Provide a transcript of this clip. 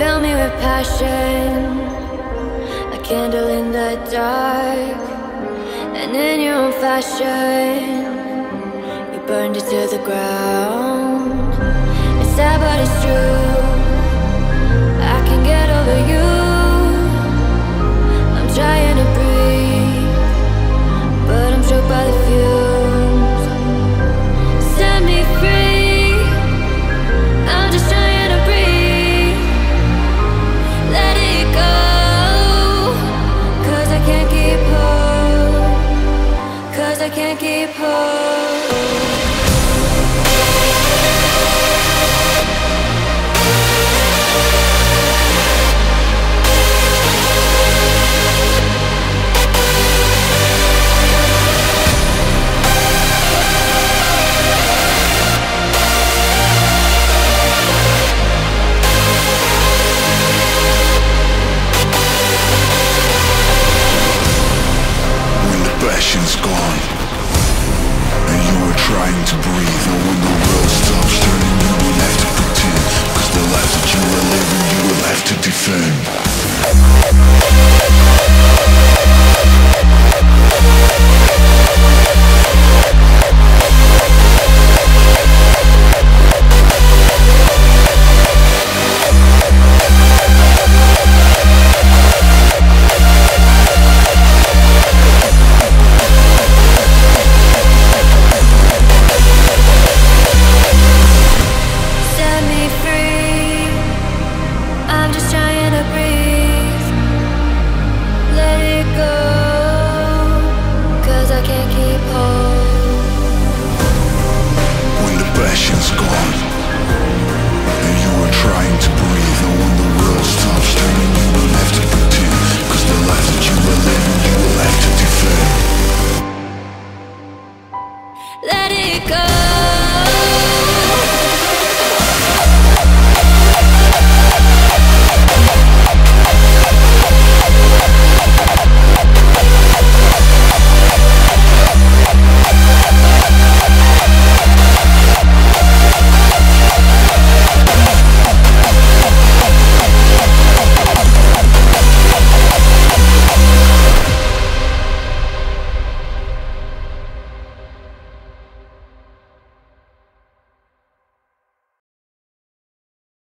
fill me with passion, a candle in the dark, and in your own fashion, you burned it to the ground. It's sad, but it's true. I can't keep hope. passion's gone. And you are trying to breathe, and when the world stops let it go.